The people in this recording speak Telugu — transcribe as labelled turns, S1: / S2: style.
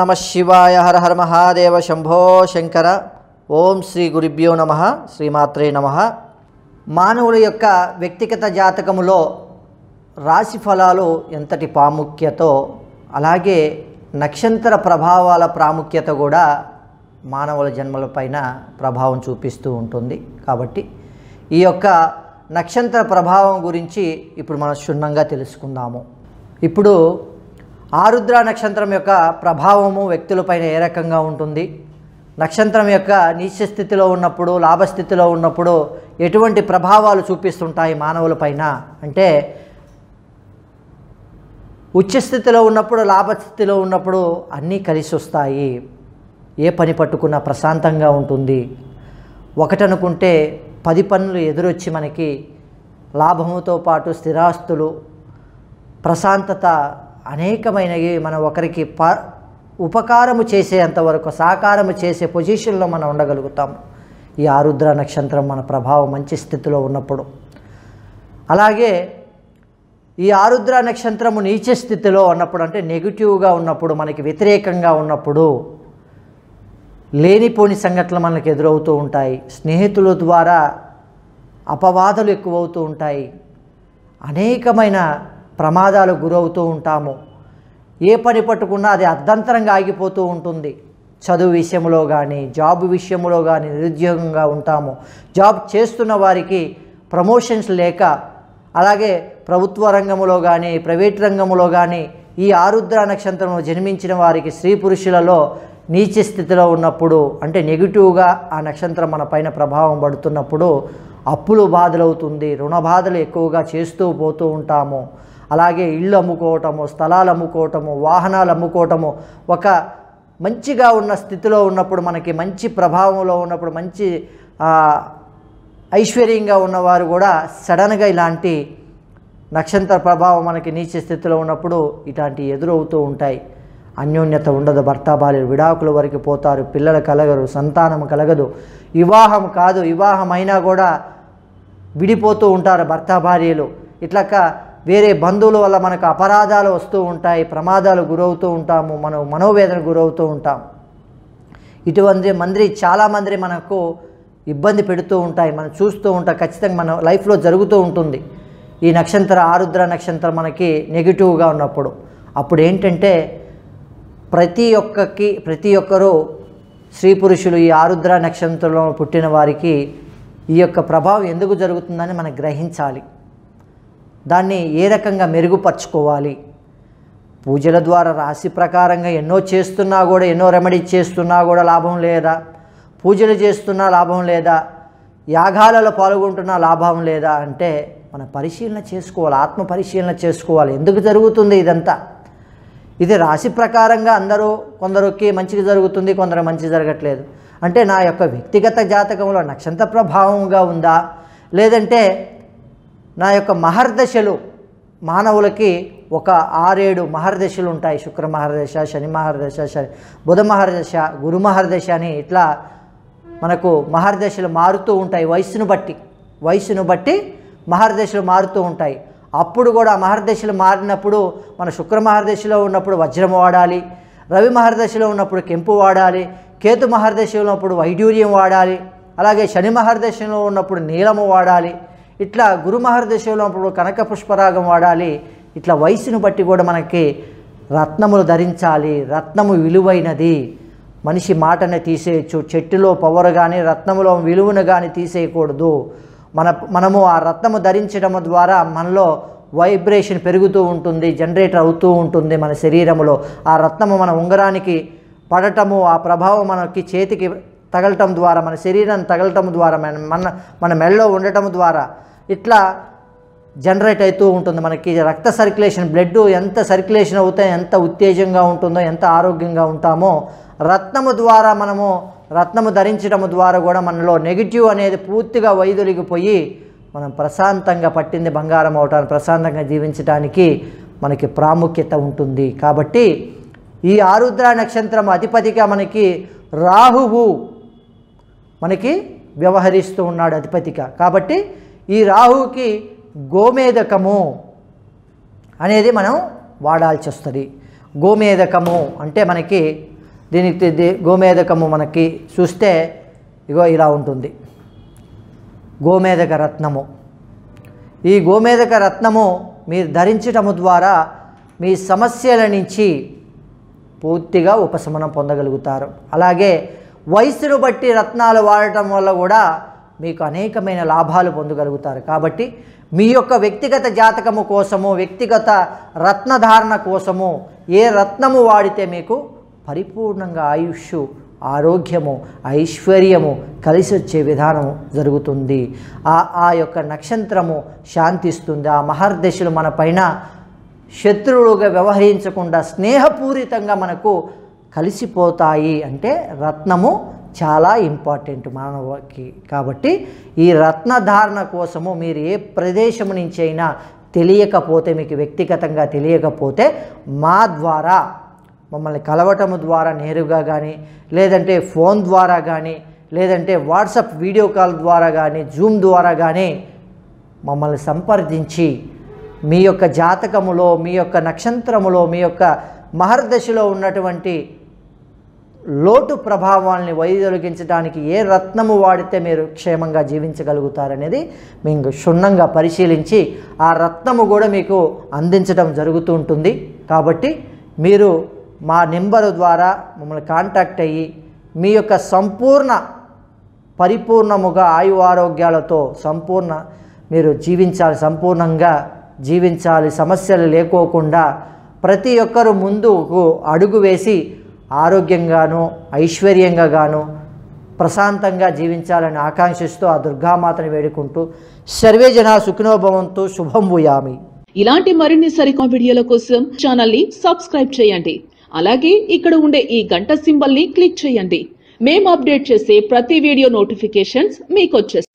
S1: నమ శివాయ హర హర మహాదేవ శంభో శంకర. ఓం శ్రీ గురుభ్యో నమ శ్రీమాత్రే నమ. మానవుల యొక్క వ్యక్తిగత జాతకములో రాశి ఫలాలు ఎంతటి ప్రాముఖ్యతో అలాగే నక్షత్ర ప్రభావాల ప్రాముఖ్యత కూడా మానవుల జన్మలపైన ప్రభావం చూపిస్తూ ఉంటుంది. కాబట్టి ఈ యొక్క నక్షత్ర ప్రభావం గురించి ఇప్పుడు మనం క్షుణ్ణంగా తెలుసుకుందాము. ఇప్పుడు ఆరుద్ర నక్షత్రం యొక్క ప్రభావము వ్యక్తులపైన ఏ రకంగా ఉంటుంది? నక్షత్రం యొక్క నీచ స్థితిలో ఉన్నప్పుడు లాభస్థితిలో ఉన్నప్పుడు ఎటువంటి ప్రభావాలు చూపిస్తుంటాయి మానవులపైన అంటే ఉచ్చస్థితిలో ఉన్నప్పుడు లాభస్థితిలో ఉన్నప్పుడు అన్నీ కలిసి వస్తాయి. ఏ పని పట్టుకున్నా ప్రశాంతంగా ఉంటుంది. ఒకటనుకుంటే పది పనులు ఎదురొచ్చి మనకి లాభముతో పాటు స్థిరాస్తులు ప్రశాంతత అనేకమైనవి మనం ఒకరికి ప ఉపకారము చేసేంతవరకు సహకారము చేసే పొజిషన్లో మనం ఉండగలుగుతాం ఈ ఆరుద్ర నక్షత్రం మన ప్రభావం మంచి స్థితిలో ఉన్నప్పుడు. అలాగే ఈ ఆరుద్ర నక్షత్రము నీచ స్థితిలో ఉన్నప్పుడు అంటే నెగిటివ్గా ఉన్నప్పుడు మనకి వ్యతిరేకంగా ఉన్నప్పుడు లేనిపోని సంఘటనలు మనకు ఎదురవుతూ ఉంటాయి. స్నేహితుల ద్వారా అపవాదాలు ఎక్కువవుతూ ఉంటాయి. అనేకమైన ప్రమాదాలు గురవుతూ ఉంటాము. ఏ పని పట్టుకున్నా అది అర్ధంతరంగా ఆగిపోతూ ఉంటుంది. చదువు విషయంలో కానీ జాబ్ విషయంలో కానీ నిరుద్యోగంగా ఉంటాము. జాబ్ చేస్తున్న వారికి ప్రమోషన్స్ లేక అలాగే ప్రభుత్వ రంగంలో కానీ ప్రైవేట్ రంగంలో కానీ ఈ ఆరుద్ర నక్షత్రంలో జన్మించిన వారికి స్త్రీ పురుషులలో నీచ స్థితిలో ఉన్నప్పుడు అంటే నెగిటివ్గా ఆ నక్షత్రం మన పైన ప్రభావం పడుతున్నప్పుడు అప్పులు బాధలవుతుంది రుణ బాధలు ఎక్కువగా చేస్తూ పోతూ ఉంటాము. అలాగే ఇళ్ళు అమ్ముకోవటము స్థలాలు అమ్ముకోవటము వాహనాలు అమ్ముకోవటము ఒక మంచిగా ఉన్న స్థితిలో ఉన్నప్పుడు మనకి మంచి ప్రభావంలో ఉన్నప్పుడు మంచి ఐశ్వర్యంగా ఉన్నవారు కూడా సడన్గా ఇలాంటి నక్షత్ర ప్రభావం మనకి నీచ స్థితిలో ఉన్నప్పుడు ఇలాంటి ఎదురవుతూ ఉంటాయి. అన్యోన్యత ఉండదు. భర్త భార్యలు విడాకుల వరకు పోతారు. పిల్లలు కలగరు. సంతానం కలగదు. వివాహం కాదు. వివాహం అయినా కూడా విడిపోతూ ఉంటారు భర్త భార్యలు ఇట్లక వేరే బంధువుల వల్ల మనకు అపరాధాలు వస్తూ ఉంటాయి ప్రమాదాలు గురవుతూ ఉంటాము మనం మనోవేదన గురవుతూ ఉంటాం ఇటువంటి మంది చాలామంది మనకు ఇబ్బంది పెడుతూ ఉంటాయి మనం చూస్తూ ఉంటాం ఖచ్చితంగా మన లైఫ్లో జరుగుతూ ఉంటుంది. ఈ నక్షత్ర ఆరుద్ర నక్షత్రం మనకి నెగిటివ్గా ఉన్నప్పుడు. అప్పుడు ఏంటంటే ప్రతి ఒక్కకి ప్రతి ఒక్కరూ స్త్రీ పురుషులు ఈ ఆరుద్ర నక్షత్రంలో పుట్టిన వారికి ఈ యొక్క ప్రభావం ఎందుకు జరుగుతుందని మనం గ్రహించాలి. దాన్ని ఏ రకంగా మెరుగుపరుచుకోవాలి? పూజల ద్వారా రాశి ప్రకారంగా ఎన్నో చేస్తున్నా కూడా ఎన్నో రెమెడీ చేస్తున్నా కూడా లాభం లేదా? పూజలు చేస్తున్నా లాభం లేదా? యాగాలలో పాల్గొంటున్నా లాభం లేదా? అంటే మన పరిశీలన చేసుకోవాలి ఆత్మ పరిశీలన చేసుకోవాలి. ఎందుకు జరుగుతుంది ఇదంతా? ఇది రాశి ప్రకారంగా అందరూ కొందరికి మంచిగా జరుగుతుంది కొందరు మంచి జరగట్లేదు. అంటే నా యొక్క వ్యక్తిగత జాతకంలో నక్షత్ర ప్రభావంగా ఉందా? లేదంటే నా యొక్క మహర్దశలు మానవులకి ఒక ఆరేడు మహర్దశలు ఉంటాయి. శుక్ర మహర్దశ శని మహర్దశ శని బుధ మహర్దశ గురు మహర్దశ అని ఇట్లా మనకు మహర్దశలు మారుతూ ఉంటాయి వయస్సును బట్టి. వయస్సును బట్టి మహర్దశలు మారుతూ ఉంటాయి. అప్పుడు కూడా మహర్దశలు మారినప్పుడు మన శుక్ర మహర్దశలో ఉన్నప్పుడు వజ్రం వాడాలి రవి మహర్దశలో ఉన్నప్పుడు కెంపు వాడాలి కేతు మహర్దశలో ఉన్నప్పుడు వైడ్యూర్యం వాడాలి అలాగే శని మహర్దశలో ఉన్నప్పుడు నీలము వాడాలి ఇట్లా గురు మహర్దశలో కనక పుష్పరాగం వాడాలి. ఇట్లా వయసును బట్టి కూడా మనకి రత్నములు ధరించాలి. రత్నము విలువైనది. మనిషి మాటనే తీసేయచ్చు. చెట్టులో పవర్ కానీ రత్నములో విలువను కానీ తీసేయకూడదు. మన మనము ఆ రత్నము ధరించడం ద్వారా మనలో వైబ్రేషన్ పెరుగుతూ ఉంటుంది. జనరేటర్ అవుతూ ఉంటుంది మన శరీరంలో ఆ రత్నము మన ఉంగరానికి పడటము ఆ ప్రభావం మనకి చేతికి తగలటం ద్వారా మన శరీరాన్ని తగలటం ద్వారా మన మన మన మెడలో ఉండటం ద్వారా ఇట్లా జనరేట్ అవుతూ ఉంటుంది మనకి. రక్త సర్క్యులేషన్ బ్లడ్ ఎంత సర్క్యులేషన్ అవుతే ఎంత ఉత్తేజంగా ఉంటుందో ఎంత ఆరోగ్యంగా ఉంటామో రత్నము ద్వారా మనము రత్నము ధరించడం ద్వారా కూడా మనలో నెగిటివ్ అనేది పూర్తిగా వైదొలిగిపోయి మనం ప్రశాంతంగా పట్టింది బంగారం అవటానికి ప్రశాంతంగా జీవించడానికి మనకి ప్రాముఖ్యత ఉంటుంది. కాబట్టి ఈ ఆరుద్ర నక్షత్రం అధిపతిగా మనకి రాహువు మనకి వ్యవహరిస్తూ ఉన్నాడు అధిపతిగా. కాబట్టి ఈ రాహుకి గోమేదకము అనేది మనం వాడాల్సి వస్తుంది. గోమేదకము అంటే మనకి దీనికి గోమేదకము మనకి చూస్తే ఇగో ఇలా ఉంటుంది. గోమేదక రత్నము. ఈ గోమేదక రత్నము మీరు ధరించటము ద్వారా మీ సమస్యల నుంచి పూర్తిగా ఉపశమనం పొందగలుగుతారు. అలాగే వయసును బట్టి రత్నాలు వాడటం వల్ల కూడా మీకు అనేకమైన లాభాలు పొందగలుగుతారు. కాబట్టి మీ యొక్క వ్యక్తిగత జాతకము కోసము వ్యక్తిగత రత్నధారణ కోసము ఏ రత్నము వాడితే మీకు పరిపూర్ణంగా ఆయుష్ ఆరోగ్యము ఐశ్వర్యము కలిసి వచ్చే విధానం జరుగుతుంది. ఆ ఆ యొక్క నక్షత్రము శాంతిస్తుంది. ఆ మహర్దశలు మన పైన శత్రువులుగా వ్యవహరించకుండా స్నేహపూరితంగా మనకు కలిసిపోతాయి. అంటే రత్నము చాలా ఇంపార్టెంట్ మానవకి. కాబట్టి ఈ రత్నధారణ కోసము మీరు ఏ ప్రదేశం నుంచి అయినా తెలియకపోతే మీకు వ్యక్తిగతంగా తెలియకపోతే మా ద్వారా మమ్మల్ని కలవటము ద్వారా నేరుగా కానీ లేదంటే ఫోన్ ద్వారా కానీ లేదంటే వాట్సాప్ వీడియో కాల్ ద్వారా కానీ జూమ్ ద్వారా కానీ మమ్మల్ని సంప్రదించి మీ యొక్క జాతకములో మీ యొక్క నక్షత్రములో మీ యొక్క మహర్దశలో ఉన్నటువంటి లోటు ప్రభావాల్ని వైదొలిగించడానికి ఏ రత్నము వాడితే మీరు క్షేమంగా జీవించగలుగుతారనేది మేము క్షుణ్ణంగా పరిశీలించి ఆ రత్నము కూడా మీకు అందించడం జరుగుతూ ఉంటుంది. కాబట్టి మీరు మా నెంబరు ద్వారా మమ్మల్ని కాంటాక్ట్ అయ్యి మీ యొక్క సంపూర్ణ పరిపూర్ణముగా ఆయు ఆరోగ్యాలతో సంపూర్ణ మీరు జీవించాలి సంపూర్ణంగా జీవించాలి సమస్యలు లేకోకుండా ప్రతి ఒక్కరు ముందుకు అడుగు వేసి ఆరోగ్యంగాను ఐశ్వర్యంగా గాను ప్రశాంతంగా జీవించాలని ఆకాంక్షిస్తూ ఆ దుర్గామాతను వేడుకుంటూ సర్వే జన సుఖినోభవంతో శుభం భూయామి.
S2: ఇలాంటి మరిన్ని సరికొత్త వీడియోల కోసం ఛానల్ని సబ్స్క్రైబ్ చేయండి. అలాగే ఇక్కడ ఉండే ఈ గంట సింబల్ని క్లిక్ చేయండి. మేము అప్డేట్ చేసే ప్రతి వీడియో నోటిఫికేషన్స్ మీకు వచ్చేస్తాయి